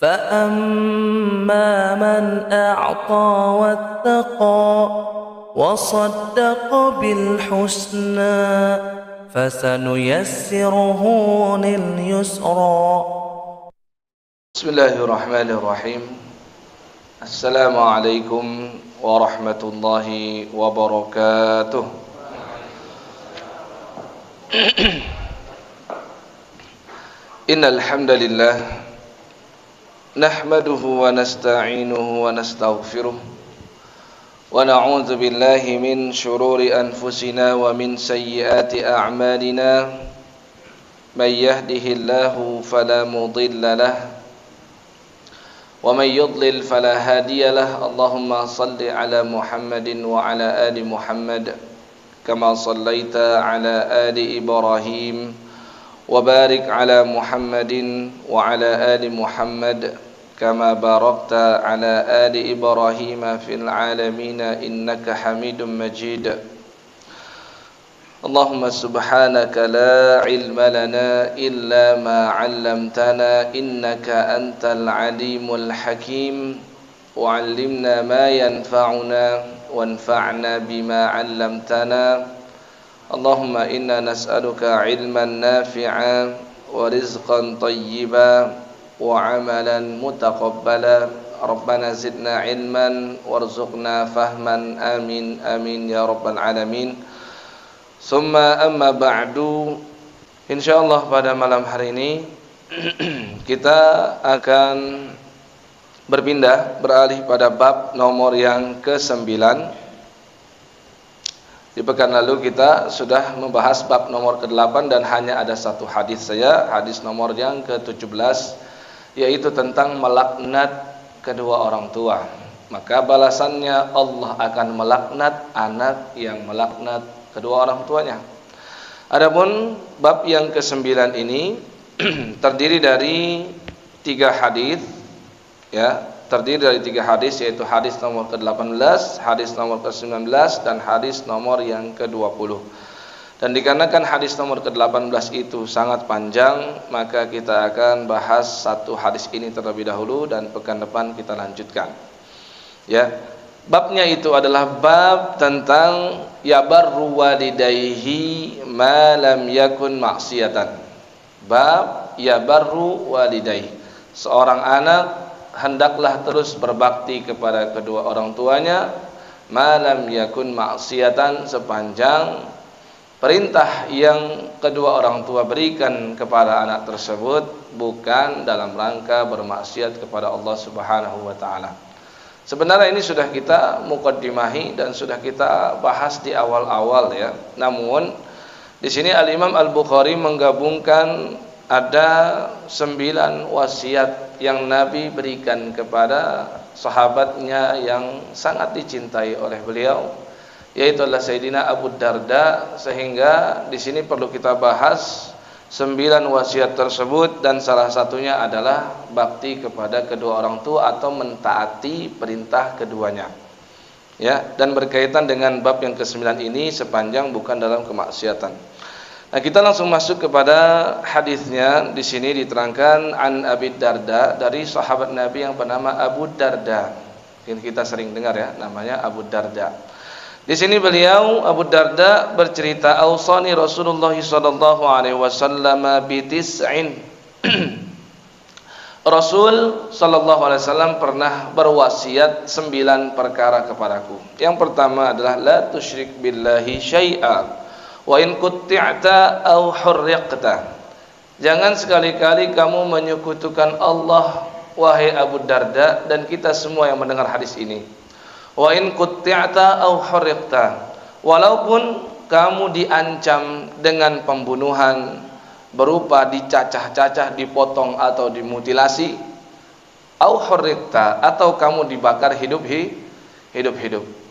فأما من أعطى واتقى وصدق بالحسنى فسنيسره لليسرى بسم الله الرحمن الرحيم السلام عليكم ورحمة الله وبركاته إن الحمد لله نحمده ونستعينه ونستغفره ونعوذ بالله من شرور أنفسنا ومن سيئات أعمالنا. من يهده الله فلا مضل له ومن يضلل فلا هادي له. اللهم صل على محمد وعلى آل محمد كما صليت على آل إبراهيم وبارك على محمد وعلى آل محمد كما باركت على آل إبراهيم في العالمين إنك حميد مجيد. اللهم سبحانك لا علم لنا إلا ما علمتنا إنك أنت العليم الحكيم. وعلمنا ما ينفعنا وانفعنا بما علمتنا. اللهم إنا نسألك علما نافعا ورزقا طيبا وعملا متقبلا ربنا زدنا علما وارزقنا فهما آمين آمين يا رب العالمين ثم أما بعد InsyaAllah pada malam hari ini kita akan berpindah beralih pada bab nomor yang ke-9 di pekan lalu kita sudah membahas bab nomor ke-8 dan hanya ada satu hadis saja, hadis nomor yang ke-17 yaitu tentang melaknat kedua orang tua. Maka balasannya Allah akan melaknat anak yang melaknat kedua orang tuanya. Adapun bab yang ke-9 ini terdiri dari tiga hadis ya terdiri dari tiga hadis yaitu hadis nomor ke-18, hadis nomor ke-19 dan hadis nomor yang ke-20. Dan dikarenakan hadis nomor ke-18 itu sangat panjang, maka kita akan bahas satu hadis ini terlebih dahulu dan pekan depan kita lanjutkan. Ya. Babnya itu adalah bab tentang yabarru walidayhi ma lam yakun maksiatan. Bab yabarru walidayhi. Seorang anak hendaklah terus berbakti kepada kedua orang tuanya malam yakun maksiatan sepanjang perintah yang kedua orang tua berikan kepada anak tersebut bukan dalam rangka bermaksiat kepada Allah Subhanahu wa taala. Sebenarnya ini sudah kita mukaddimahi dan sudah kita bahas di awal-awal ya. Namun di sini Al Imam Al Bukhari menggabungkan ada sembilan wasiat yang Nabi berikan kepada sahabatnya yang sangat dicintai oleh beliau yaitu adalah Sayyidina Abu Darda. Sehingga di sini perlu kita bahas sembilan wasiat tersebut dan salah satunya adalah bakti kepada kedua orang tua atau mentaati perintah keduanya. Ya dan berkaitan dengan bab yang kesembilan ini sepanjang bukan dalam kemaksiatan Nah, kita langsung masuk kepada hadisnya. Di sini diterangkan an Abi Darda dari sahabat Nabi yang bernama Abu Darda. Mungkin kita sering dengar ya, namanya Abu Darda. Di sini beliau Abu Darda bercerita ausani Rasulullah sallallahu alaihi wasallam bi. Rasul sallallahu alaihi wasallam pernah berwasiat sembilan perkara kepadaku. Yang pertama adalah la tusyrik billahi syai'a wa in qutti'ta aw hurriqta. Jangan sekali-kali kamu menyekutukan Allah wahai Abu Darda dan kita semua yang mendengar hadis ini. Wa in qutti'ta aw hurriqta. Walaupun kamu diancam dengan pembunuhan berupa dicacah-cacah, dipotong atau dimutilasi au atau kamu dibakar hidup-hidup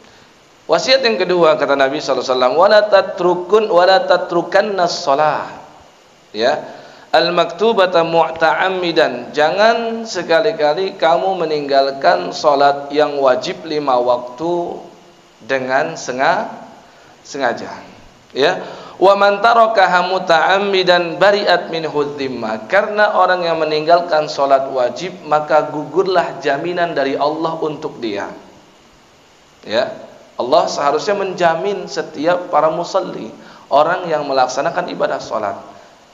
Wasiat yang kedua kata Nabi sallallahu alaihi wasallam wala tatrukun wala tatrukanna shalah. Ya. Al-maktubata mu'ta'ammidan. Jangan sekali-kali kamu meninggalkan salat yang wajib lima waktu dengan sengaja. Ya. wa man tarakaha muta'ammidan bari'at minhu dhimmah karena orang yang meninggalkan salat wajib maka gugurlah jaminan dari Allah untuk dia ya Allah seharusnya menjamin setiap para musalli orang yang melaksanakan ibadah salat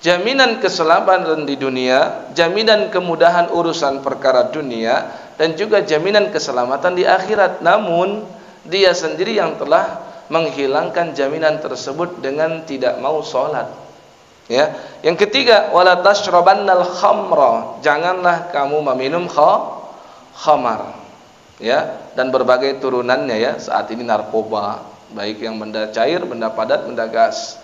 jaminan keselamatan di dunia jaminan kemudahan urusan perkara dunia dan juga jaminan keselamatan di akhirat namun dia sendiri yang telah menghilangkan jaminan tersebut dengan tidak mau sholat. Ya. Yang ketiga, wala tashrabannal khamra. Janganlah kamu meminum khamar. Ya, dan berbagai turunannya ya. Saat ini narkoba, baik yang benda cair, benda padat, benda gas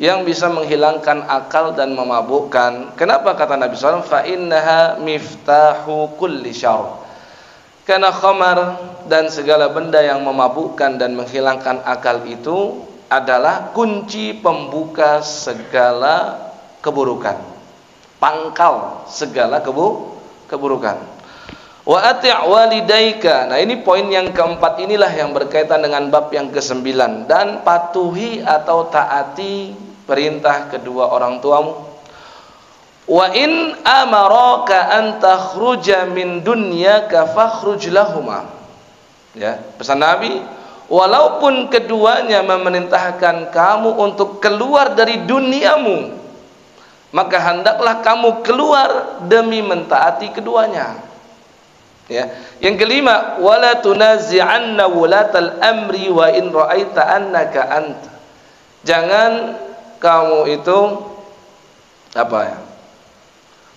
yang bisa menghilangkan akal dan memabukkan. Kenapa kata Nabi SAW? Fa innaha miftahu kulli syarr karena khamar dan segala benda yang memabukkan dan menghilangkan akal itu adalah kunci pembuka segala keburukan. Pangkal segala kebu keburukan. Wa ati' walidaika. Nah, ini poin yang keempat inilah yang berkaitan dengan bab yang kesembilan dan patuhi atau taati perintah kedua orang tuamu Wa in amaraka an takhruja min dunyaka fakhruj lahuma. Ya, pesan Nabi, walaupun keduanya memerintahkan kamu untuk keluar dari duniamu, maka hendaklah kamu keluar demi mentaati keduanya. Ya. Yang kelima, wala tunazi'anna wulatal amri wa in ra'aita annaka anta. Jangan kamu itu apa ya?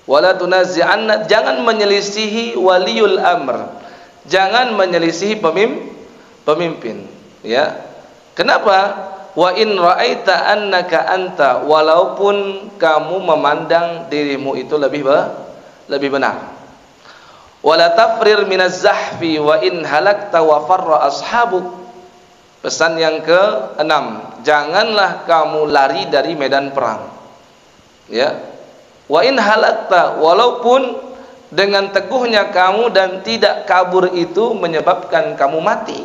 wala tunazi'anna jangan menyelisihi waliul amr jangan menyelisihi pemimpin pemimpin ya kenapa wa in ra'aita annaka anta walaupun kamu memandang dirimu itu lebih lebih benar wala tafrir minaz zahfi wa in halakta wa farra ashabuk pesan yang ke-6 janganlah kamu lari dari medan perang. Ya. Wa in halakta walaupun dengan teguhnya kamu dan tidak kabur itu menyebabkan kamu mati.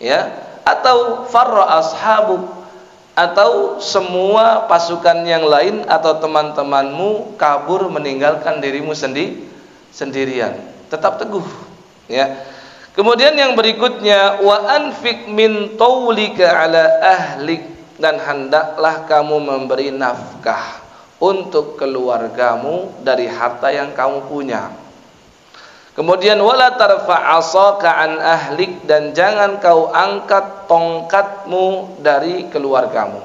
Ya, atau farra ashabuk atau semua pasukan yang lain atau teman-temanmu kabur meninggalkan dirimu sendi sendirian. Tetap teguh, ya. Kemudian yang berikutnya wa anfik min taulika ala ahlik dan hendaklah kamu memberi nafkah untuk keluargamu dari harta yang kamu punya. Kemudian wala tarfa asaka an ahlik dan jangan kau angkat tongkatmu dari keluargamu.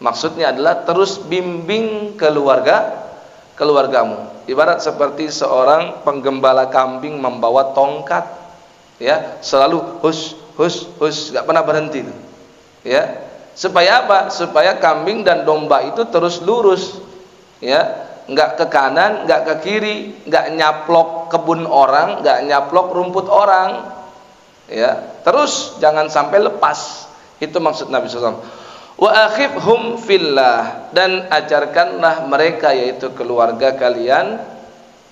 Maksudnya adalah terus bimbing keluarga keluargamu. Ibarat seperti seorang penggembala kambing membawa tongkat ya, selalu hus hus hus enggak pernah berhenti Ya. Supaya apa? Supaya kambing dan domba itu terus lurus ya nggak ke kanan nggak ke kiri nggak nyaplok kebun orang nggak nyaplok rumput orang ya terus jangan sampai lepas itu maksud Nabi SAW wa akhifhum fillah dan ajarkanlah mereka yaitu keluarga kalian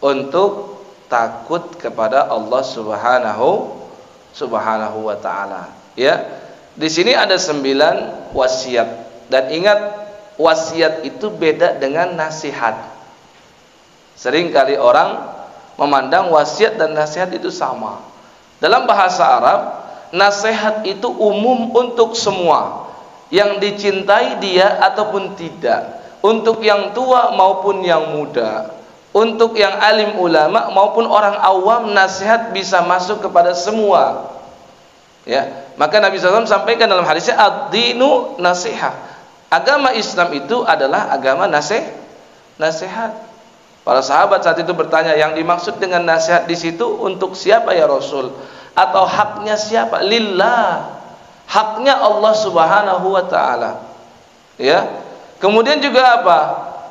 untuk takut kepada Allah Subhanahu Subhanahu wa taala ya di sini ada sembilan wasiat dan ingat wasiat itu beda dengan nasihat. Sering kali orang memandang wasiat dan nasihat itu sama. Dalam bahasa Arab, nasihat itu umum untuk semua. Yang dicintai dia ataupun tidak. Untuk yang tua maupun yang muda. Untuk yang alim ulama maupun orang awam nasihat bisa masuk kepada semua. Ya, maka Nabi SAW sampaikan dalam hadisnya ad-dinu nasihat Agama Islam itu adalah agama nasih, nasihat. Para sahabat saat itu bertanya, yang dimaksud dengan nasihat di situ untuk siapa ya Rasul? Atau haknya siapa? Lillah. Haknya Allah Subhanahu wa taala. Ya. Kemudian juga apa?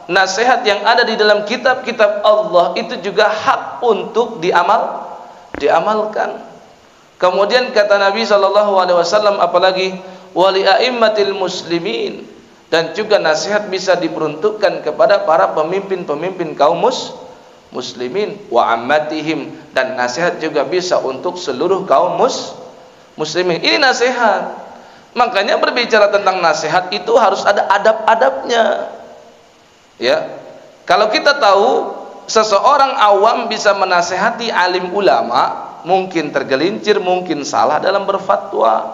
Nasihat yang ada di dalam kitab-kitab Allah itu juga hak untuk diamal diamalkan. Kemudian kata Nabi sallallahu alaihi wasallam apalagi wali aimmatil muslimin dan juga nasihat bisa diperuntukkan kepada para pemimpin-pemimpin kaum mus muslimin wa ammatihim dan nasihat juga bisa untuk seluruh kaum mus muslimin ini nasihat Makanya berbicara tentang nasihat itu harus ada adab-adabnya. Ya. Kalau kita tahu seseorang awam bisa menasehati alim ulama, mungkin tergelincir, mungkin salah dalam berfatwa,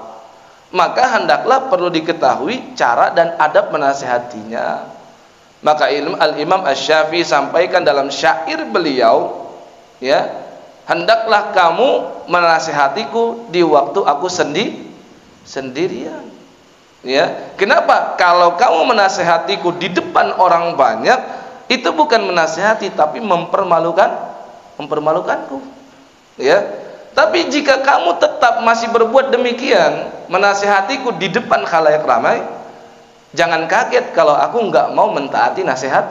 maka hendaklah perlu diketahui cara dan adab menasehatinya. Maka ilmu al-Imam Asy-Syafi'i sampaikan dalam syair beliau, ya, hendaklah kamu menasehatiku di waktu aku sendi sendirian. Ya, kenapa? Kalau kamu menasehatiku di depan orang banyak, itu bukan menasehati tapi mempermalukan mempermalukanku. Ya. Tapi jika kamu tetap masih berbuat demikian, menasehatiku di depan khalayak ramai, jangan kaget kalau aku enggak mau mentaati nasihat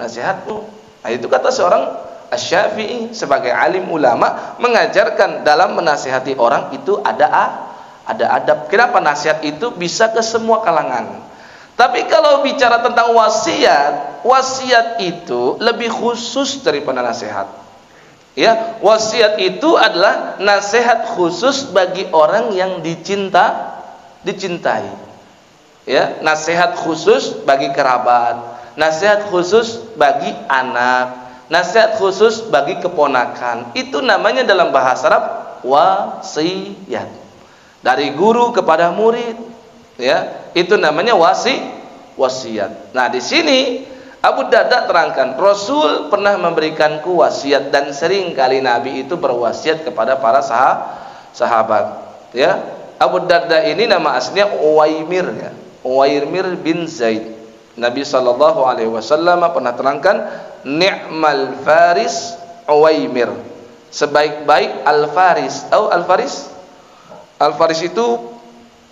nasihatmu. Nah, itu kata seorang Asy-Syafi'i sebagai alim ulama mengajarkan dalam menasihati orang itu ada ada adab. Kenapa nasihat itu bisa ke semua kalangan? Tapi kalau bicara tentang wasiat, wasiat itu lebih khusus daripada nasihat. Ya, wasiat itu adalah nasihat khusus bagi orang yang dicinta, dicintai. Ya, nasihat khusus bagi kerabat, nasihat khusus bagi anak, nasihat khusus bagi keponakan. Itu namanya dalam bahasa Arab wasiat dari guru kepada murid ya. Itu namanya wasi wasiat nah di sini Abu Darda terangkan Rasul pernah memberikanku wasiat dan sering kali Nabi itu berwasiat kepada para sah sahabat ya. Abu Darda ini nama aslinya Uwaimir ya. Uwaimir bin Zaid. Nabi sallallahu alaihi wasallam pernah terangkan ni'mal faris Uwaimir sebaik-baik al-faris atau al-faris Al-Faris itu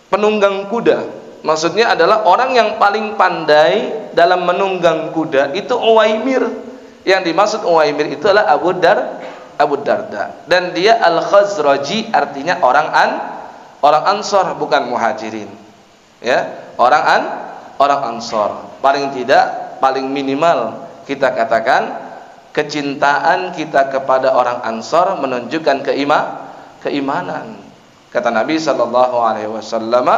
penunggang kuda. Maksudnya adalah orang yang paling pandai dalam menunggang kuda itu Uwaimir. Yang dimaksud Uwaimir itu adalah Abu Dar Abu Darda dan dia Al-Khazraji artinya orang an orang Ansor bukan Muhajirin. Ya, orang an orang Ansor. Paling tidak paling minimal kita katakan kecintaan kita kepada orang Ansor menunjukkan keima keimanan Kata Nabi sallallahu alaihi wasallam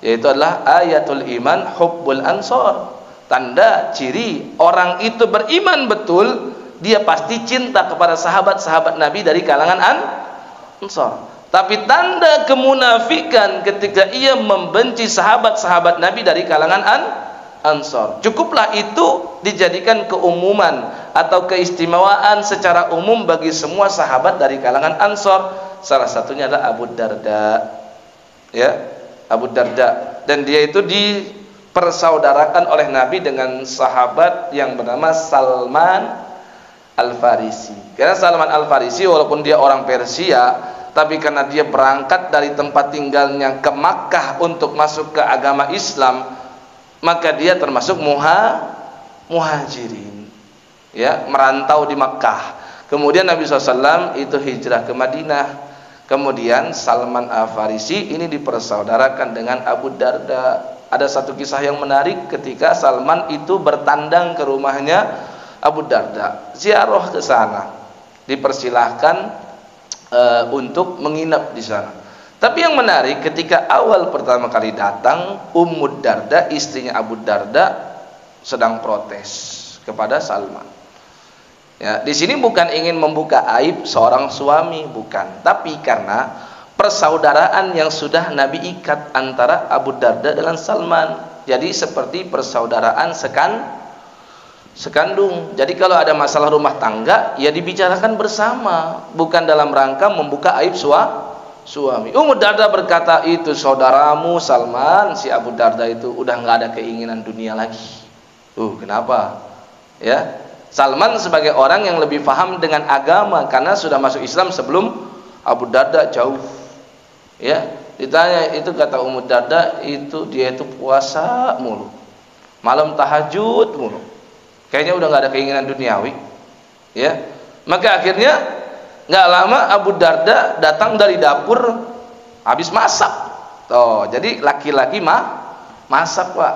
yaitu adalah ayatul iman hubbul ansor. Tanda ciri orang itu beriman betul, dia pasti cinta kepada sahabat-sahabat Nabi dari kalangan an ansor. Tapi tanda kemunafikan ketika ia membenci sahabat-sahabat Nabi dari kalangan an ansor. Cukuplah itu dijadikan keumuman atau keistimewaan secara umum bagi semua sahabat dari kalangan ansor. Salah satunya adalah Abu Darda. Ya Abu Darda. Dan dia itu dipersaudarakan oleh Nabi dengan sahabat yang bernama Salman Al-Farisi. Karena Salman Al-Farisi walaupun dia orang Persia tapi karena dia berangkat dari tempat tinggalnya ke Makkah untuk masuk ke agama Islam maka dia termasuk muha muhajirin ya merantau di Makkah kemudian Nabi SAW itu hijrah ke Madinah Kemudian Salman Al-Farisi ini dipersaudarakan dengan Abu Darda. Ada satu kisah yang menarik ketika Salman itu bertandang ke rumahnya Abu Darda, ziarah ke sana. Dipersilahkan e, untuk menginap di sana. Tapi yang menarik ketika awal pertama kali datang Ummu Darda istrinya Abu Darda sedang protes kepada Salman. Ya, di sini bukan ingin membuka aib seorang suami, bukan. Tapi karena persaudaraan yang sudah Nabi ikat antara Abu Darda dengan Salman. Jadi seperti persaudaraan sekan sekandung. Jadi kalau ada masalah rumah tangga, ya dibicarakan bersama, bukan dalam rangka membuka aib sua, suami. Ummu Darda berkata, "Itu saudaramu Salman, si Abu Darda itu udah nggak ada keinginan dunia lagi." Uh, kenapa? Ya, Salman sebagai orang yang lebih paham dengan agama karena sudah masuk Islam sebelum Abu Darda jauh. Ya, ditanya itu kata Ummu Darda itu dia itu puasa mulu. Malam tahajud mulu. Kayaknya udah nggak ada keinginan duniawi. Ya. Maka akhirnya nggak lama Abu Darda datang dari dapur habis masak. Oh, jadi laki-laki mah masak, Pak.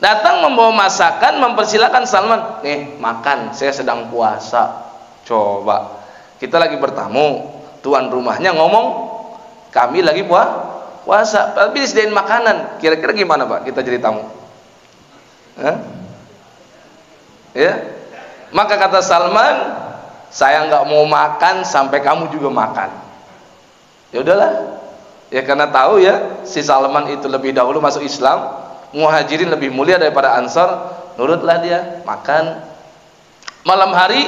Datang membawa masakan, mempersilahkan Salman, nih makan, saya sedang puasa. Coba, kita lagi bertamu, tuan rumahnya ngomong, kami lagi puas puasa tapi disediain makanan kira-kira gimana Pak kita jadi tamu Hah? ya maka kata Salman saya nggak mau makan sampai kamu juga makan. Ya udahlah. Ya karena tahu ya si Salman itu lebih dahulu masuk Islam muhajirin lebih mulia daripada ansar nurutlah dia makan. Malam hari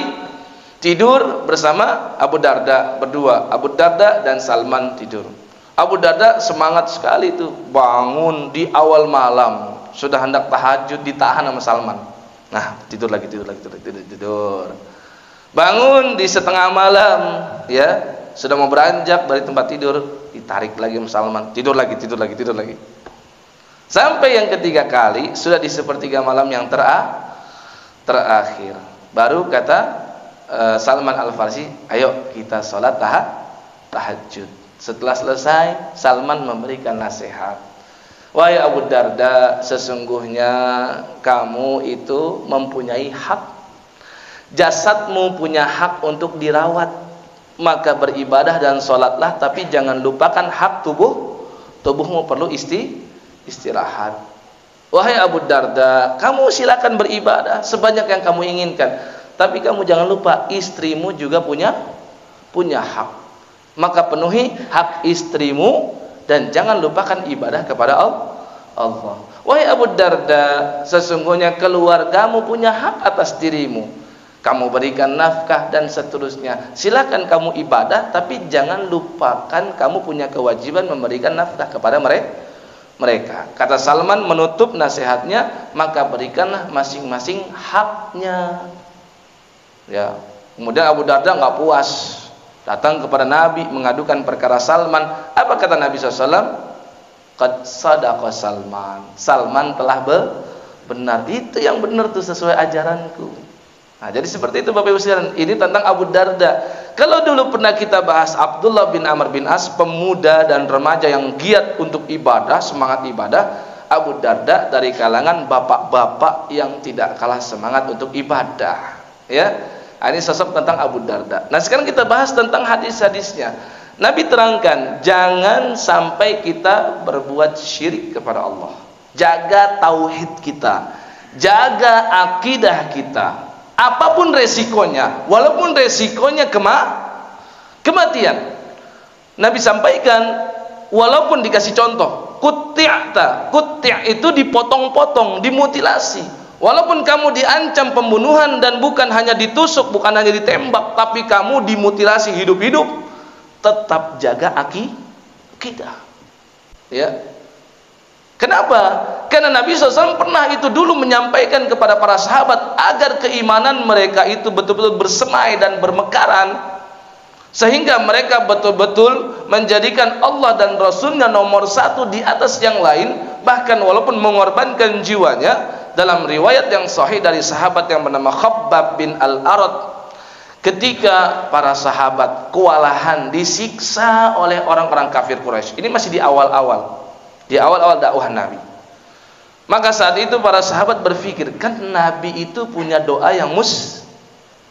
tidur bersama Abu Darda berdua Abu Darda dan Salman tidur. Abu Darda semangat sekali itu bangun di awal malam sudah hendak tahajud ditahan sama Salman. Nah tidur lagi tidur lagi tidur tidur, tidur. Bangun di setengah malam ya sudah mau beranjak dari tempat tidur ditarik lagi Salman tidur lagi tidur lagi tidur lagi sampai yang ketiga kali sudah di sepertiga malam yang tera terakhir baru kata uh, Salman Al Farsi ayo kita sholat tahajud tahajud setelah selesai, Salman memberikan nasihat. Wahai Abu Darda, sesungguhnya kamu itu mempunyai hak. Jasadmu punya hak untuk dirawat. Maka beribadah dan sholatlah, tapi jangan lupakan hak tubuh. Tubuhmu perlu isti, istirahat. Wahai Abu Darda, kamu silakan beribadah sebanyak yang kamu inginkan. Tapi kamu jangan lupa istrimu juga punya punya hak maka penuhi hak istrimu dan jangan lupakan ibadah kepada Allah. Wahai Abu Darda, sesungguhnya keluargamu punya hak atas dirimu. Kamu berikan nafkah dan seterusnya. Silakan kamu ibadah, tapi jangan lupakan kamu punya kewajiban memberikan nafkah kepada mereka. Mereka. Kata Salman menutup nasihatnya, maka berikanlah masing-masing haknya. Ya. Kemudian Abu Darda nggak puas datang kepada Nabi mengadukan perkara Salman apa kata Nabi SAW qad sadaqa Salman Salman telah benar itu yang benar tuh sesuai ajaranku nah jadi seperti itu Bapak Ibu sekalian ini tentang Abu Darda kalau dulu pernah kita bahas Abdullah bin Amr bin As pemuda dan remaja yang giat untuk ibadah semangat ibadah Abu Darda dari kalangan bapak-bapak yang tidak kalah semangat untuk ibadah ya Ah, ini sosok tentang Abu Darda. Nah sekarang kita bahas tentang hadis-hadisnya. Nabi terangkan, jangan sampai kita berbuat syirik kepada Allah. Jaga tauhid kita, jaga akidah kita. Apa pun resikonya, walaupun resikonya kema kematian. Nabi sampaikan, walaupun dikasih contoh, kuti'ta, kuti'a itu dipotong-potong, dimutilasi Walaupun kamu diancam pembunuhan dan bukan hanya ditusuk, bukan hanya ditembak, tapi kamu dimutilasi hidup-hidup, tetap jaga aki kita. Ya. Kenapa? Karena Nabi SAW pernah itu dulu menyampaikan kepada para sahabat agar keimanan mereka itu betul-betul bersemai dan bermekaran sehingga mereka betul-betul menjadikan Allah dan Rasulnya nomor satu di atas yang lain bahkan walaupun mengorbankan jiwanya dalam riwayat yang sahih dari sahabat yang bernama Khabbab bin Al-Arad ketika para sahabat kewalahan disiksa oleh orang-orang kafir Quraisy. Ini masih di awal-awal. Di awal-awal dakwah Nabi. Maka saat itu para sahabat berpikir, kan Nabi itu punya doa yang mus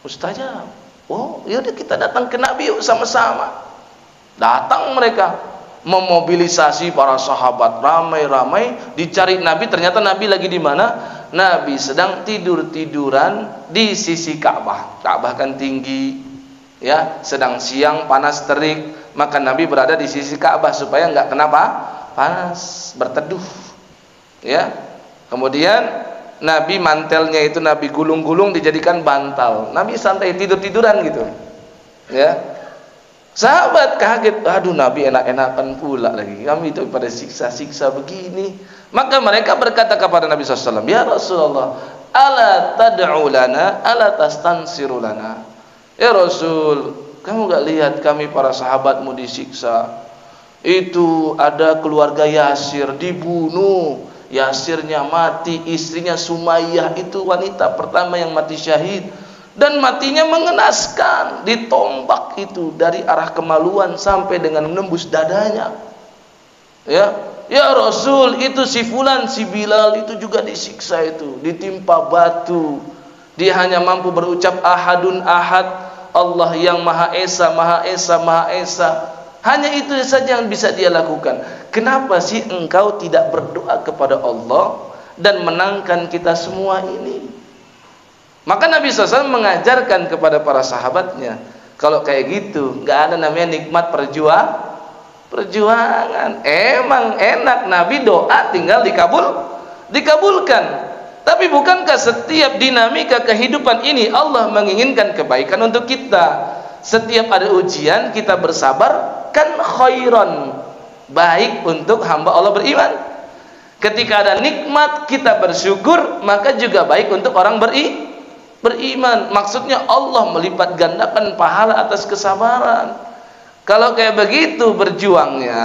mustajab. Oh, yaudah kita datang ke Nabi yuk sama-sama. Datang mereka memobilisasi para sahabat ramai-ramai dicari Nabi ternyata Nabi lagi di mana Nabi sedang tidur-tiduran di sisi Ka'bah Ka'bah kan tinggi ya sedang siang panas terik maka Nabi berada di sisi Ka'bah supaya enggak kenapa panas berteduh ya kemudian Nabi mantelnya itu Nabi gulung-gulung dijadikan bantal Nabi santai tidur-tiduran gitu ya Sahabat kaget, aduh Nabi enak-enakan pula lagi. Kami itu pada siksa-siksa begini. Maka mereka berkata kepada Nabi SAW, Ya Rasulullah, ala tad'u lana, ala tastansiru. Ya Rasul, kamu gak lihat kami para sahabatmu disiksa. Itu ada keluarga Yasir dibunuh. Yasirnya mati, istrinya Sumayyah itu wanita pertama yang mati syahid. Dan matinya mengenaskan ditombak itu dari arah kemaluan sampai dengan menembus dadanya. Ya ya Rasul itu si fulan si Bilal itu juga disiksa itu ditimpa batu. Dia hanya mampu berucap ahadun ahad Allah yang maha esa maha esa maha esa hanya itu saja yang bisa dia lakukan kenapa sih engkau tidak berdoa kepada Allah dan menangkan kita semua ini? Maka Nabi SAW mengajarkan kepada para sahabatnya, kalau kayak gitu, nggak ada namanya nikmat perjuang, perjuangan. Emang enak Nabi doa tinggal dikabul, dikabulkan. Tapi bukankah setiap dinamika kehidupan ini Allah menginginkan kebaikan untuk kita? Setiap ada ujian kita bersabar kan khairan. Baik untuk hamba Allah beriman. Ketika ada nikmat kita bersyukur, maka juga baik untuk orang beri beriman. Maksudnya Allah melipat gandakan pahala atas kesabaran. Kalau kayak begitu berjuangnya,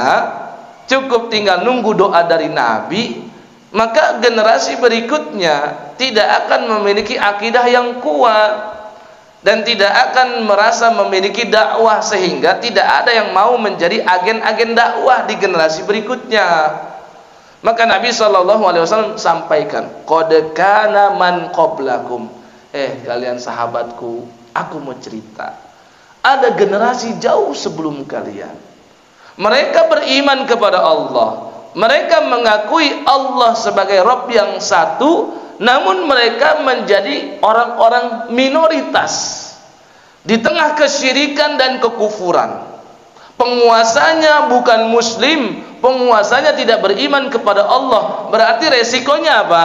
cukup tinggal nunggu doa dari Nabi, maka generasi berikutnya tidak akan memiliki akidah yang kuat dan tidak akan merasa memiliki dakwah sehingga tidak ada yang mau menjadi agen-agen dakwah di generasi berikutnya. Maka Nabi Shallallahu Alaihi Wasallam sampaikan, kode kana man qablakum. Eh kalian sahabatku, aku mau cerita ada generasi jauh sebelum kalian. Mereka beriman kepada Allah. Mereka mengakui Allah sebagai Rob yang satu, namun mereka menjadi orang-orang minoritas di tengah kesyirikan dan kekufuran. Penguasanya bukan muslim, penguasanya tidak beriman kepada Allah. Berarti resikonya apa?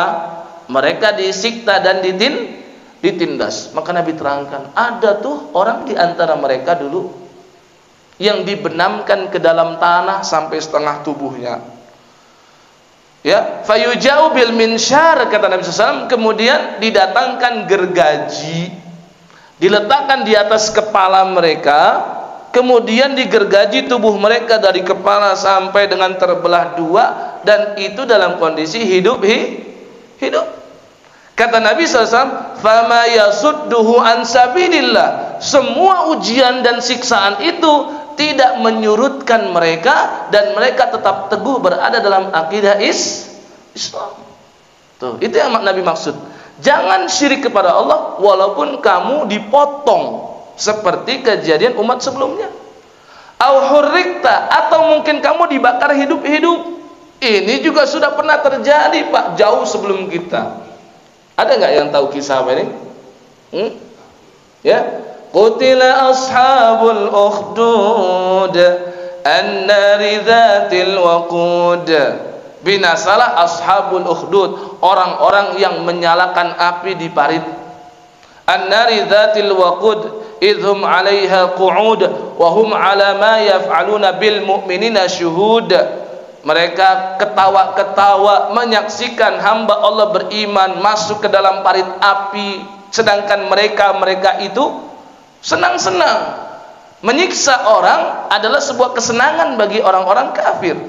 Mereka disikta dan ditin ditindas. Maka Nabi terangkan, ada tuh orang di antara mereka dulu yang dibenamkan ke dalam tanah sampai setengah tubuhnya. Ya, fayujau bil minsyar kata Nabi SAW, kemudian didatangkan gergaji, diletakkan di atas kepala mereka, kemudian digergaji tubuh mereka dari kepala sampai dengan terbelah dua, dan itu dalam kondisi hidup hidup Kata Nabi SAW, "Fama yasudduhu an sabilillah." Semua ujian dan siksaan itu tidak menyurutkan mereka dan mereka tetap teguh berada dalam akidah is Islam. Tuh, itu yang Nabi maksud. Jangan syirik kepada Allah walaupun kamu dipotong seperti kejadian umat sebelumnya. Au hurrikta atau mungkin kamu dibakar hidup-hidup. Ini juga sudah pernah terjadi, Pak, jauh sebelum kita. Ada nggak yang tahu kisah apa ini? Hmm? Ya. Qutila ashabul ukhdud an-nari dzatil waqud. Binasalah ashabul ukhdud, orang-orang yang menyalakan api di parit. An-nari dzatil waqud idhum 'alaiha qu'ud wa hum 'ala ma yaf'aluna bil mu'minina syuhud mereka ketawa-ketawa menyaksikan hamba Allah beriman masuk ke dalam parit api sedangkan mereka-mereka itu senang-senang. Menyiksa orang adalah sebuah kesenangan bagi orang-orang kafir.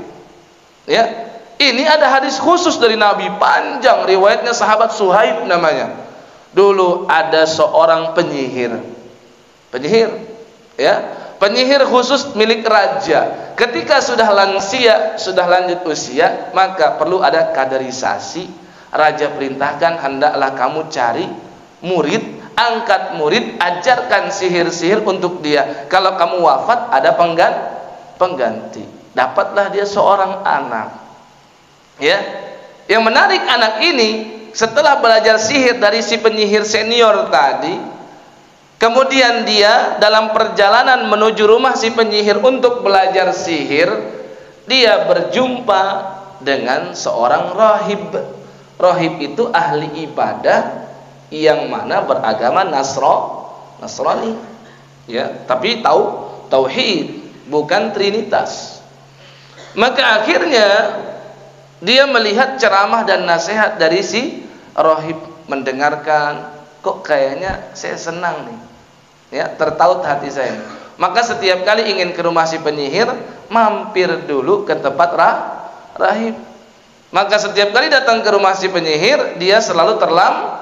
Ya. Ini ada hadis khusus dari Nabi panjang riwayatnya sahabat Suhaib namanya. Dulu ada seorang penyihir. Penyihir ya. Penyihir khusus milik raja. Ketika sudah lansia sudah lanjut usia maka perlu ada kaderisasi. Raja perintahkan hendaklah kamu cari murid angkat murid ajarkan sihir-sihir untuk dia. Kalau kamu wafat ada pengganti pengganti. Dapatlah dia seorang anak. Ya. Yang menarik anak ini setelah belajar sihir dari si penyihir senior tadi Kemudian dia dalam perjalanan menuju rumah si penyihir untuk belajar sihir, dia berjumpa dengan seorang rahib. Rahib itu ahli ibadah yang mana beragama Nasro, Nasrani. Ya, tapi tahu tauhid, bukan trinitas. Maka akhirnya dia melihat ceramah dan nasihat dari si rahib mendengarkan kok kayaknya saya senang nih ya tertaut hati saya maka setiap kali ingin ke rumah si penyihir mampir dulu ke tempat rah, rahib maka setiap kali datang ke rumah si penyihir dia selalu terlam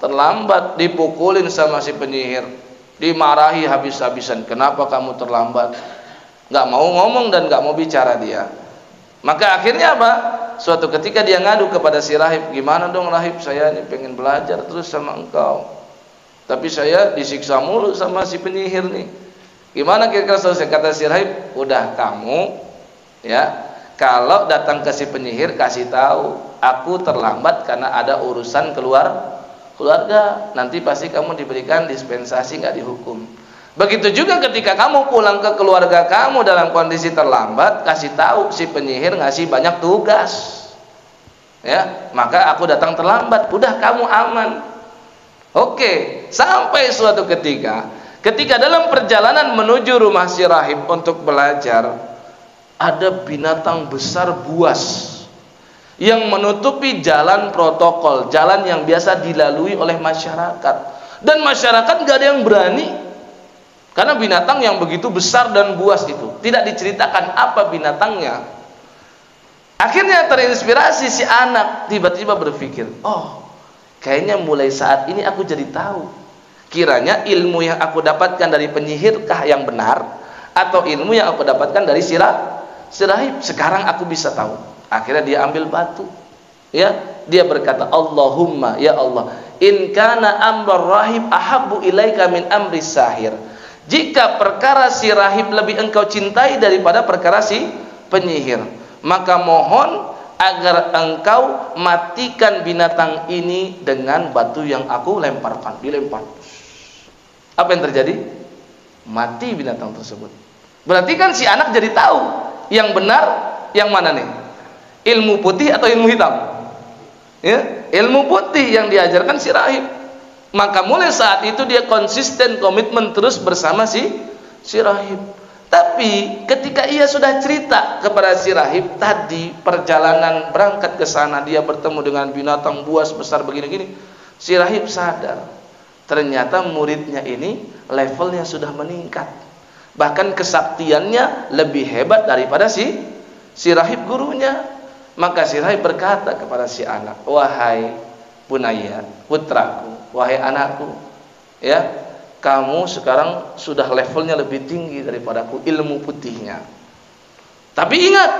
terlambat dipukulin sama si penyihir. Dimarahi habis-habisan. Kenapa kamu terlambat? Nggak mau ngomong dan nggak mau bicara dia. Maka akhirnya apa? Suatu ketika dia ngadu kepada si rahib gimana dong rahib? Saya ini pengen belajar terus sama engkau. Tapi saya disiksa mulu sama si penyihir nih. Gimana kira-kira selesai? Kata si rahib? Udah kamu ya kalau datang ke si penyihir kasih tahu aku terlambat karena ada urusan keluar keluarga nanti pasti kamu diberikan dispensasi nggak dihukum. Begitu juga ketika kamu pulang ke keluarga kamu dalam kondisi terlambat kasih tahu si penyihir ngasih banyak tugas. Ya maka aku datang terlambat. Udah kamu aman. Oke sampai suatu ketika ketika dalam perjalanan menuju rumah si rahib untuk belajar ada binatang besar buas yang menutupi jalan protokol, jalan yang biasa dilalui oleh masyarakat. Dan masyarakat gak ada yang berani karena binatang yang begitu besar dan buas itu tidak diceritakan apa binatangnya. Akhirnya terinspirasi si anak tiba-tiba berpikir, oh kayaknya mulai saat ini aku jadi tahu. Kiranya ilmu yang aku dapatkan dari penyihirkah yang benar atau ilmu yang aku dapatkan dari sirah sirahib. Sekarang aku bisa tahu. Akhirnya dia ambil batu. Ya, dia berkata, "Allahumma ya Allah, in kana amrul rahib ahabbu ilaika min amri sahir." Jika perkara si rahib lebih engkau cintai daripada perkara si penyihir, maka mohon agar engkau matikan binatang ini dengan batu yang aku lemparkan. Dilempar. Apa yang terjadi? Mati binatang tersebut. Berarti kan si anak jadi tahu yang benar yang mana nih? Ilmu putih atau ilmu hitam? Ya ilmu putih yang diajarkan si rahib. Maka mulai saat itu dia konsisten komitmen terus bersama si si rahib. Tapi ketika ia sudah cerita kepada si rahib tadi perjalanan berangkat ke sana dia bertemu dengan binatang buas besar begini-gini si rahib sadar ternyata muridnya ini levelnya sudah meningkat. Bahkan kesaktiannya lebih hebat daripada si si rahib gurunya maka si Rahib berkata kepada si anak, "Wahai bunaya, putraku, wahai anakku, ya, kamu sekarang sudah levelnya lebih tinggi daripadaku ilmu putihnya. Tapi ingat,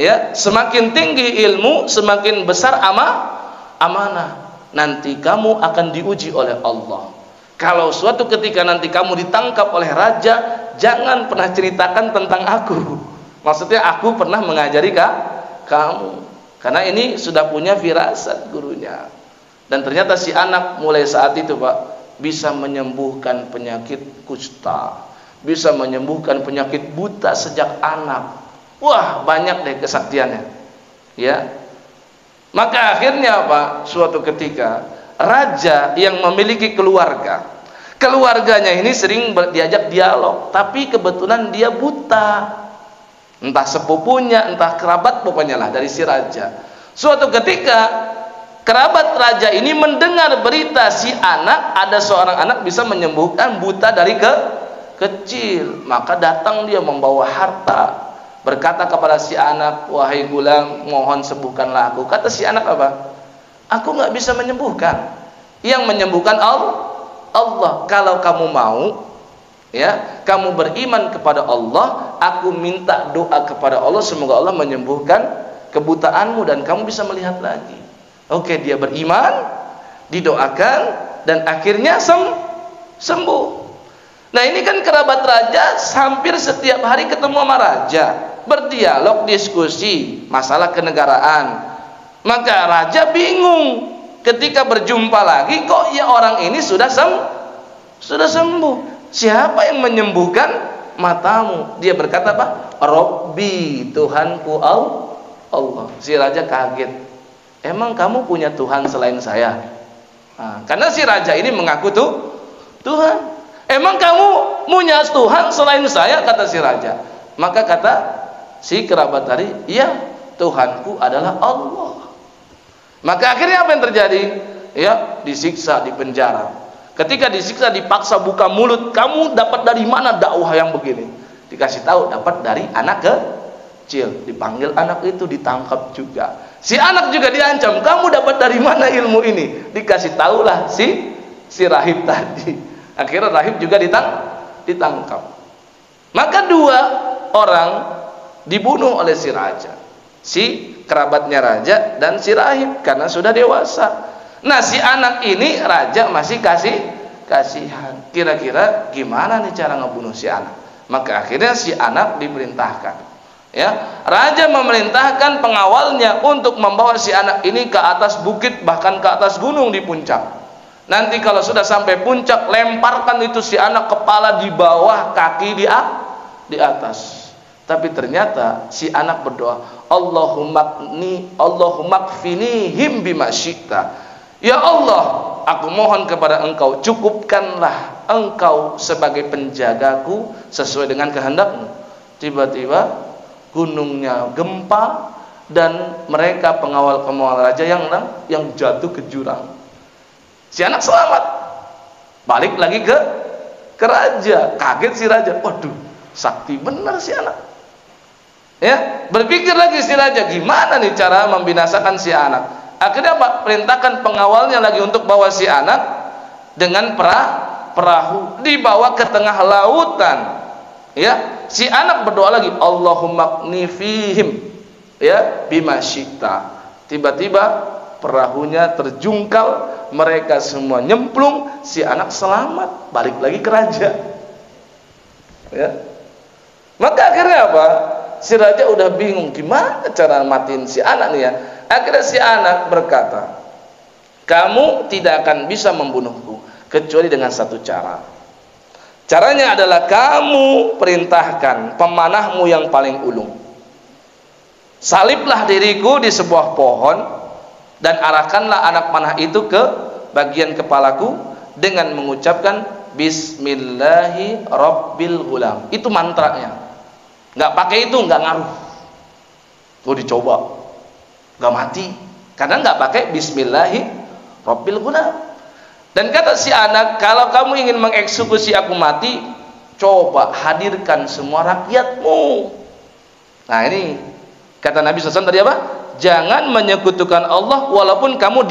ya, semakin tinggi ilmu, semakin besar ama amanah. Nanti kamu akan diuji oleh Allah. Kalau suatu ketika nanti kamu ditangkap oleh raja, jangan pernah ceritakan tentang aku. Maksudnya aku pernah mengajari kak kamu. Karena ini sudah punya firasat gurunya. Dan ternyata si anak mulai saat itu Pak bisa menyembuhkan penyakit kusta. Bisa menyembuhkan penyakit buta sejak anak. Wah banyak deh kesaktiannya. Ya. Maka akhirnya Pak suatu ketika raja yang memiliki keluarga. Keluarganya ini sering diajak dialog. Tapi kebetulan dia buta entah sepupunya, entah kerabat pokoknya lah dari si raja. Suatu ketika kerabat raja ini mendengar berita si anak ada seorang anak bisa menyembuhkan buta dari ke kecil, maka datang dia membawa harta. Berkata kepada si anak, "Wahai gulam, mohon sembuhkanlah aku." Kata si anak apa? "Aku nggak bisa menyembuhkan. Yang menyembuhkan Allah. Allah. Kalau kamu mau, ya kamu beriman kepada Allah aku minta doa kepada Allah semoga Allah menyembuhkan kebutaanmu dan kamu bisa melihat lagi. Oke dia beriman didoakan dan akhirnya sem sembuh. Nah ini kan kerabat raja hampir setiap hari ketemu sama raja. Berdialog diskusi masalah kenegaraan. Maka raja bingung. Ketika berjumpa lagi kok ya orang ini sudah sem sudah sembuh Siapa yang menyembuhkan matamu? Dia berkata apa? Robbi, Tuhanku Allah. Si raja kaget. Emang kamu punya Tuhan selain saya? Nah, karena si raja ini mengaku tuh Tuhan. Emang kamu punya Tuhan selain saya? Kata si raja. Maka kata si kerabat tadi, iya Tuhanku adalah Allah. Maka akhirnya apa yang terjadi? Ya, disiksa, di penjara. Ketika disiksa dipaksa buka mulut, kamu dapat dari mana dakwah yang begini? Dikasih tahu dapat dari anak kecil. Dipanggil anak itu ditangkap juga. Si anak juga diancam, kamu dapat dari mana ilmu ini? Dikasih tahulah si si rahib tadi. Akhirnya rahib juga ditang, ditangkap. Maka dua orang dibunuh oleh si raja. Si kerabatnya raja dan si rahib karena sudah dewasa. Nah si anak ini raja masih kasih kasihan. Kira-kira gimana nih cara ngebunuh si anak? Maka akhirnya si anak diperintahkan. Ya, raja memerintahkan pengawalnya untuk membawa si anak ini ke atas bukit bahkan ke atas gunung di puncak. Nanti kalau sudah sampai puncak, lemparkan itu si anak kepala di bawah, kaki di di atas. Tapi ternyata si anak berdoa, Allahumma ni Allahumma kfinihim bima. Ya Allah, aku mohon kepada engkau cukupkanlah engkau sebagai penjagaku sesuai dengan kehendakmu. Tiba-tiba gunungnya gempa dan mereka pengawal-pengawal raja yang yang jatuh ke jurang. Si anak selamat. Balik lagi ke ke raja. Kaget si raja. Waduh, sakti benar si anak. Ya, berpikir lagi si raja gimana nih cara membinasakan si anak. Akhirnya Pak perintahkan pengawalnya lagi untuk bawa si anak dengan perah, perahu dibawa ke tengah lautan. Ya, si anak berdoa lagi Allahumma nifihim ya bima syita. Tiba-tiba perahunya terjungkal mereka semua nyemplung si anak selamat balik lagi ke raja. Ya. Maka akhirnya apa? Si raja udah bingung gimana cara matiin si anak nih ya akhirnya si anak berkata kamu tidak akan bisa membunuhku kecuali dengan satu cara Caranya adalah kamu perintahkan pemanahmu yang paling ulung. Saliblah diriku di sebuah pohon dan arahkanlah anak panah itu ke bagian kepalaku dengan mengucapkan Bismillahi Rabbil Gulam. Itu mantranya. Nggak pakai itu nggak ngaruh. Tuh dicoba, nggak mati. Karena nggak pakai Bismillahi Rabbil Gulam. Dan kata si anak, kalau kamu ingin mengeksekusi aku mati, coba hadirkan semua rakyatmu. Nah ini kata Nabi SAW tadi apa? Jangan menyekutukan Allah walaupun kamu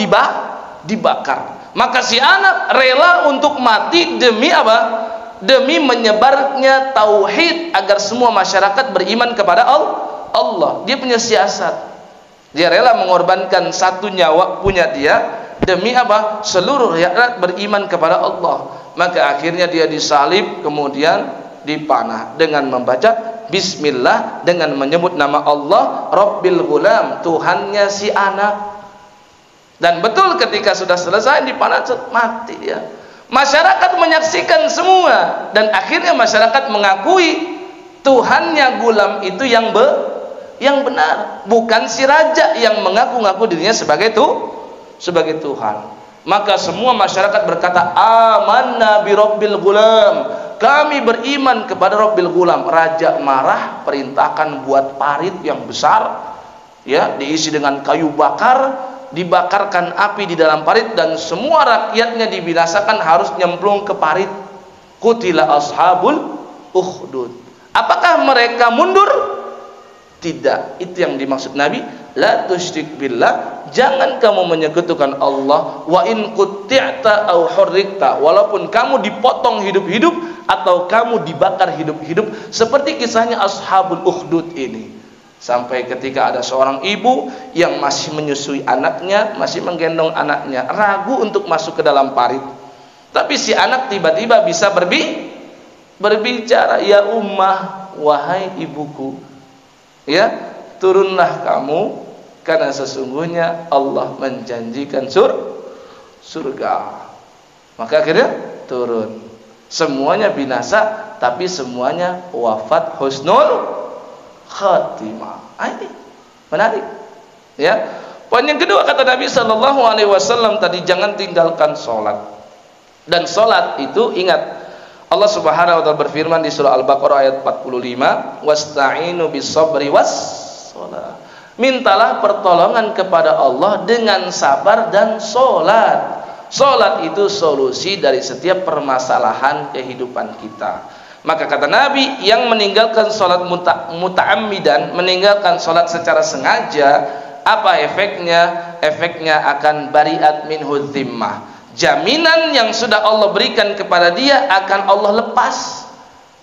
dibakar. Maka si anak rela untuk mati demi apa? Demi menyebarnya tauhid agar semua masyarakat beriman kepada Allah. Dia punya siasat. Dia rela mengorbankan satu nyawa punya dia demi apa? Seluruh rakyat beriman kepada Allah. Maka akhirnya dia disalib kemudian dipanah dengan membaca bismillah dengan menyebut nama Allah Rabbil Ghulam, Tuhannya si anak. Dan betul ketika sudah selesai dipanah mati ya. Masyarakat menyaksikan semua dan akhirnya masyarakat mengakui Tuhannya gulam itu yang be, yang benar, bukan si raja yang mengaku-ngaku dirinya sebagai itu sebagai Tuhan. Maka semua masyarakat berkata, "Amanna bi rabbil gulam." Kami beriman kepada Rabbil Gulam. Raja marah, perintahkan buat parit yang besar, ya, diisi dengan kayu bakar, dibakarkan api di dalam parit dan semua rakyatnya dibinasakan harus nyemplung ke parit. Kutila ashabul ukhdud. Apakah mereka mundur? Tidak. Itu yang dimaksud Nabi. La tusyrik billah jangan kamu menyekutukan Allah. Wa in qutti'ta aw hurrikta walaupun kamu dipotong hidup-hidup atau kamu dibakar hidup-hidup seperti kisahnya ashabul ukhdud ini. Sampai ketika ada seorang ibu yang masih menyusui anaknya masih menggendong anaknya ragu untuk masuk ke dalam parit. Tapi si anak tiba-tiba bisa berbi berbicara ya ummah wahai ibuku ya turunlah kamu karena sesungguhnya Allah menjanjikan sur surga. Maka akhirnya turun. Semuanya binasa tapi semuanya wafat husnul khatimah. Ah, ini menarik. Ya. Poin yang kedua kata Nabi Wasallam tadi jangan tinggalkan sholat. Dan sholat itu ingat Allah Subhanahu wa taala berfirman di surah Al-Baqarah ayat 45 wasta'inu bis sabri was. Mintalah pertolongan kepada Allah dengan sabar dan sholat. Sholat itu solusi dari setiap permasalahan kehidupan kita. Maka kata Nabi yang meninggalkan sholat muta, muta'ammidan, meninggalkan sholat secara sengaja, apa efeknya? Efeknya akan bariat min zimmah. Jaminan yang sudah Allah berikan kepada dia akan Allah lepas.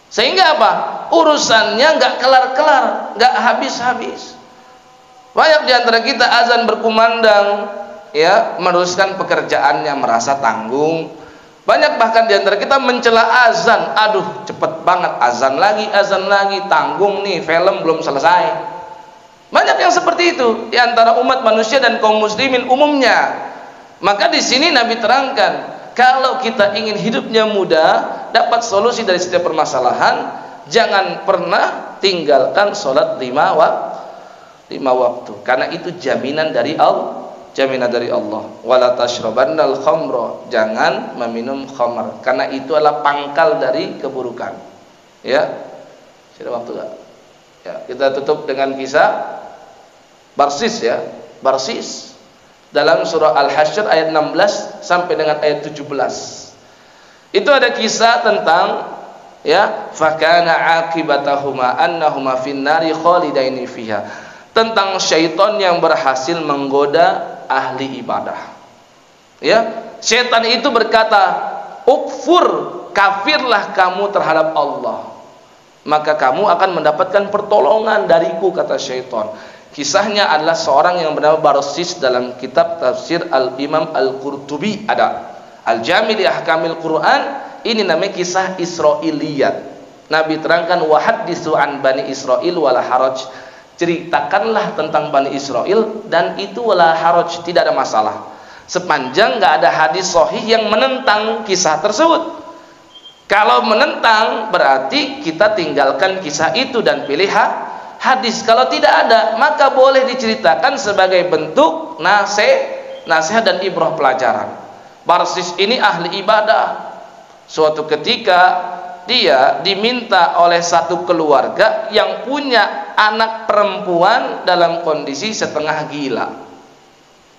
Sehingga apa? Urusannya nggak kelar-kelar, nggak habis-habis. Banyak di antara kita azan berkumandang, ya, meneruskan pekerjaannya merasa tanggung, Banyak bahkan di antara kita mencela azan. Aduh, cepet banget azan lagi, azan lagi, tanggung nih, film belum selesai. Banyak yang seperti itu di antara umat manusia dan kaum muslimin umumnya. Maka di sini Nabi terangkan, kalau kita ingin hidupnya mudah, dapat solusi dari setiap permasalahan, jangan pernah tinggalkan sholat lima waktu. Lima waktu, karena itu jaminan dari Allah jaminan dari Allah. Wala tashrabannal khamra. Jangan meminum khamr. Karena itu adalah pangkal dari keburukan. Ya? Sudah waktu ya kita tutup dengan kisah Barsis ya. Barsis dalam surah Al-Hasyr ayat 16 sampai dengan ayat 17 itu ada kisah tentang ya fakana aqibatahuma annahuma finnari khalidaini fiha tentang syaitan yang berhasil menggoda ahli ibadah. Ya, setan itu berkata, "Ukfur, kafirlah kamu terhadap Allah." Maka kamu akan mendapatkan pertolongan dariku kata syaitan. Kisahnya adalah seorang yang bernama Barsis dalam kitab tafsir Al-Imam Al-Qurtubi. Ada Al-Jami li Ahkamil Quran. Ini namanya kisah Israiliyat. Nabi terangkan wahaddisu an bani Israil wala haraj. Ceritakanlah tentang Bani Israel dan itu wala haraj tidak ada masalah. Sepanjang nggak ada hadis sahih yang menentang kisah tersebut. Kalau menentang berarti kita tinggalkan kisah itu dan pilih hadis. Kalau tidak ada maka boleh diceritakan sebagai bentuk nasihat nasihat dan ibrah pelajaran. Barsis ini ahli ibadah. Suatu ketika dia diminta oleh satu keluarga yang punya anak perempuan dalam kondisi setengah gila.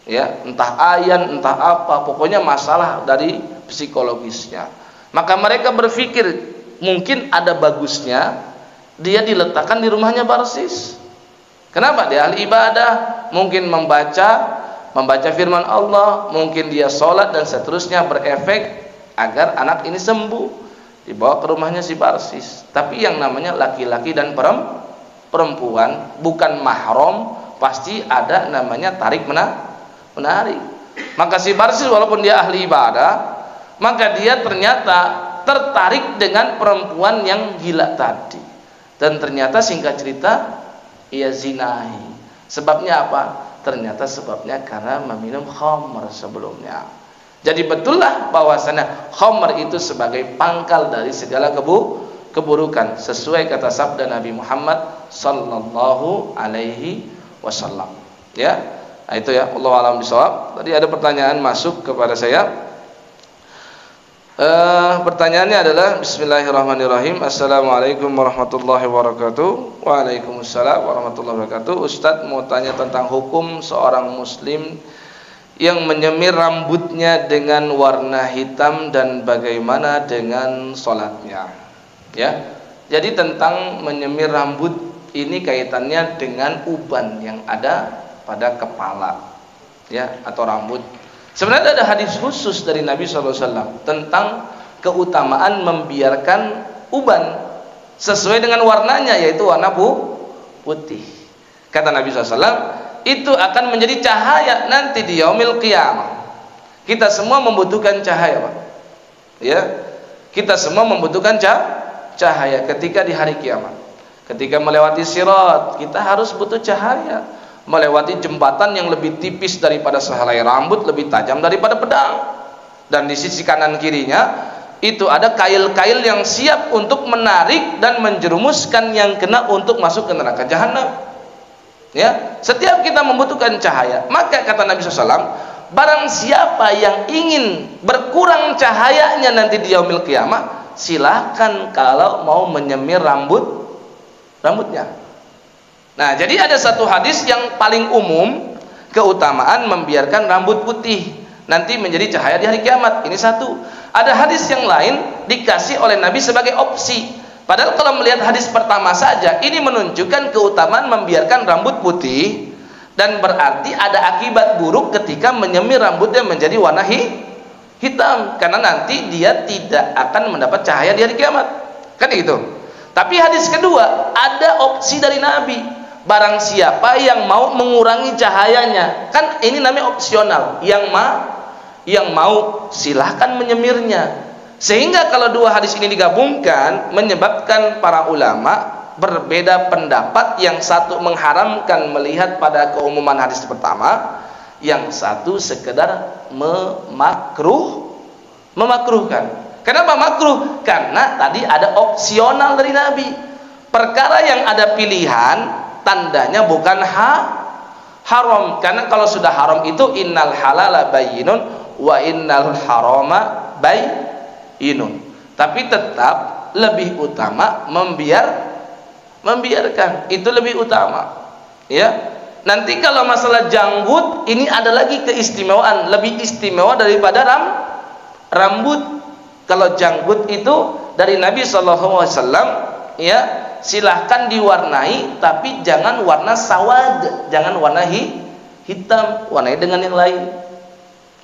Ya entah ayan entah apa pokoknya masalah dari psikologisnya. Maka mereka berpikir mungkin ada bagusnya dia diletakkan di rumahnya Barsis. Kenapa? Dia ahli ibadah mungkin membaca membaca firman Allah mungkin dia sholat dan seterusnya berefek agar anak ini sembuh dibawa ke rumahnya si Barsis. Tapi yang namanya laki-laki dan perempuan bukan mahram pasti ada namanya tarik menarik maka si Barsis walaupun dia ahli ibadah maka dia ternyata tertarik dengan perempuan yang gila tadi dan ternyata singkat cerita ia zinai sebabnya apa ternyata sebabnya karena meminum khamr sebelumnya jadi betullah bahwasanya khamr itu sebagai pangkal dari segala kebu keburukan sesuai kata sabda Nabi Muhammad sallallahu alaihi wasallam. Ya. Nah, itu ya Allah alam bisawab. Tadi ada pertanyaan masuk kepada saya. Uh, pertanyaannya adalah Bismillahirrahmanirrahim. Assalamualaikum warahmatullahi wabarakatuh. Waalaikumsalam warahmatullahi wabarakatuh. Ustadz mau tanya tentang hukum seorang muslim yang menyemir rambutnya dengan warna hitam dan bagaimana dengan sholatnya. Ya jadi tentang menyemir rambut ini kaitannya dengan uban yang ada pada kepala ya atau rambut sebenarnya ada hadis khusus dari Nabi SAW tentang keutamaan membiarkan uban sesuai dengan warnanya yaitu warna putih kata Nabi SAW itu akan menjadi cahaya nanti di yaumil qiyamah. Kita semua membutuhkan cahaya, Pak. Ya. Kita semua membutuhkan cahaya ketika di hari kiamat. Ketika melewati sirat, kita harus butuh cahaya. Melewati jembatan yang lebih tipis daripada sehelai rambut, lebih tajam daripada pedang. Dan di sisi kanan kirinya itu ada kail-kail yang siap untuk menarik dan menjerumuskan yang kena untuk masuk ke neraka jahanam. Ya, setiap kita membutuhkan cahaya. Maka kata Nabi SAW, barang siapa yang ingin berkurang cahayanya nanti di yaumil kiamah, silahkan kalau mau menyemir rambut rambutnya. Nah, jadi ada satu hadis yang paling umum keutamaan membiarkan rambut putih nanti menjadi cahaya di hari kiamat. Ini satu. Ada hadis yang lain dikasih oleh Nabi sebagai opsi Padahal kalau melihat hadis pertama saja, ini menunjukkan keutamaan membiarkan rambut putih dan berarti ada akibat buruk ketika menyemir rambutnya menjadi warna hitam karena nanti dia tidak akan mendapat cahaya di hari kiamat. Kan itu. Tapi hadis kedua ada opsi dari Nabi. Barang siapa yang mau mengurangi cahayanya, kan ini namanya opsional. Yang ma yang mau silahkan menyemirnya. Sehingga kalau dua hadis ini digabungkan menyebabkan para ulama berbeda pendapat. Yang satu mengharamkan melihat pada keumuman hadis pertama yang satu sekedar memakruh memakruhkan. Kenapa makruh? karena tadi ada opsional dari Nabi. Perkara yang ada pilihan tandanya bukan ha haram. Karena kalau sudah haram itu innal halala bayyinun wa innal harama bayyinun. Tapi tetap lebih utama membiar membiarkan. Itu lebih utama. Ya. Nanti kalau masalah janggut ini ada lagi keistimewaan. Lebih istimewa daripada ram rambut. Kalau janggut itu dari Nabi SAW ya silahkan diwarnai tapi jangan warna sawad jangan warna hi, hitam warnai dengan yang lain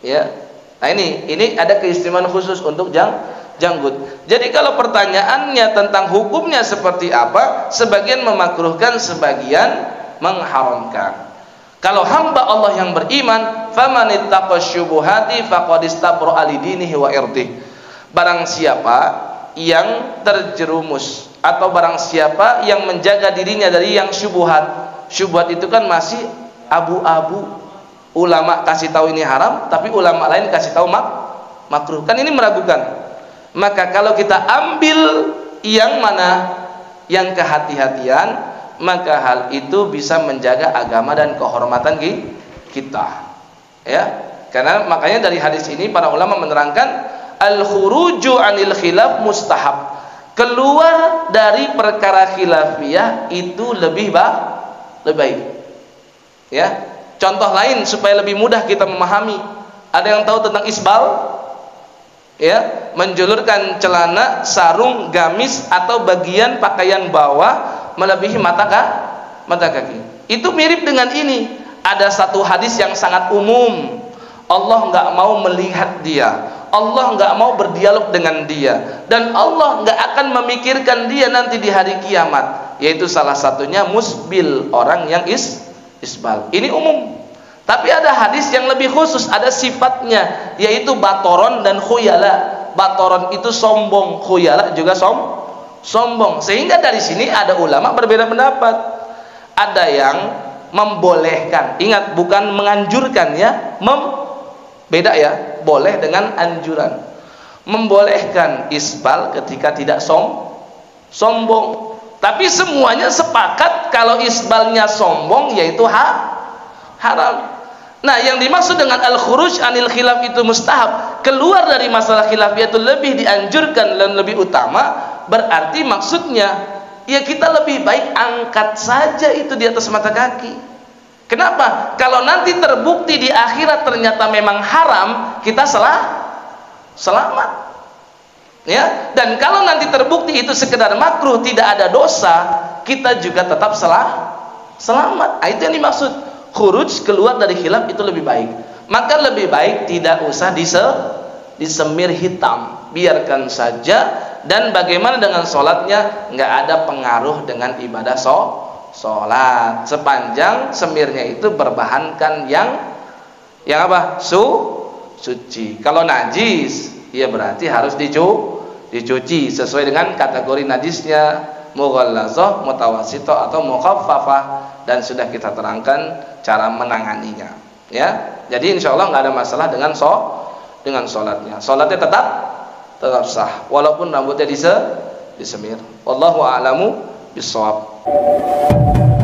ya nah ini ini ada keistimewaan khusus untuk jang janggut. Jadi kalau pertanyaannya tentang hukumnya seperti apa, sebagian memakruhkan, sebagian mengharamkan. Kalau hamba Allah yang beriman, wa irdih. Barang siapa yang terjerumus atau barang siapa yang menjaga dirinya dari yang syubhat. Syubhat itu kan masih abu-abu. Ulama kasih tahu ini haram, tapi ulama lain kasih tahu mak makruh. Kan ini meragukan maka kalau kita ambil yang mana yang kehati-hatian maka hal itu bisa menjaga agama dan kehormatan kita ya karena makanya dari hadis ini para ulama menerangkan al khuruju anil khilaf mustahab keluar dari perkara khilafiyah itu lebih baik lebih baik ya contoh lain supaya lebih mudah kita memahami ada yang tahu tentang isbal ya menjulurkan celana, sarung, gamis atau bagian pakaian bawah melebihi mata kaki, mata kaki. Itu mirip dengan ini. Ada satu hadis yang sangat umum. Allah nggak mau melihat dia. Allah nggak mau berdialog dengan dia dan Allah nggak akan memikirkan dia nanti di hari kiamat. Yaitu salah satunya musbil orang yang is isbal. Ini umum. Tapi ada hadis yang lebih khusus, ada sifatnya, yaitu batoron dan khuyala. Batoron itu sombong, khuyala juga som sombong. Sehingga dari sini ada ulama berbeda pendapat. Ada yang membolehkan, ingat bukan menganjurkan ya, mem beda ya, boleh dengan anjuran. Membolehkan isbal ketika tidak som sombong. Tapi semuanya sepakat kalau isbalnya sombong yaitu ha haram. Nah, yang dimaksud dengan al-khuruj anil khilaf itu mustahab, keluar dari masalah khilaf itu lebih dianjurkan dan lebih utama, berarti maksudnya ya kita lebih baik angkat saja itu di atas mata kaki. Kenapa? Kalau nanti terbukti di akhirat ternyata memang haram, kita salah selamat. Ya, dan kalau nanti terbukti itu sekedar makruh, tidak ada dosa, kita juga tetap salah selamat. Nah, itu yang dimaksud khuruj keluar dari khilaf itu lebih baik maka lebih baik tidak usah dise disemir hitam biarkan saja dan bagaimana dengan sholatnya nggak ada pengaruh dengan ibadah so sholat. Sepanjang semirnya itu berbahankan yang yang apa? Su suci. Kalau najis ya berarti harus dicu dicuci sesuai dengan kategori najisnya. Mughallazah mutawasito atau mukhaffafah. Dan sudah kita terangkan cara menanganinya. Ya jadi insya Allah nggak ada masalah dengan so dengan sholatnya. Sholatnya tetap tetap sah. Walaupun rambutnya dise disemir. Wallahu a'lamu Música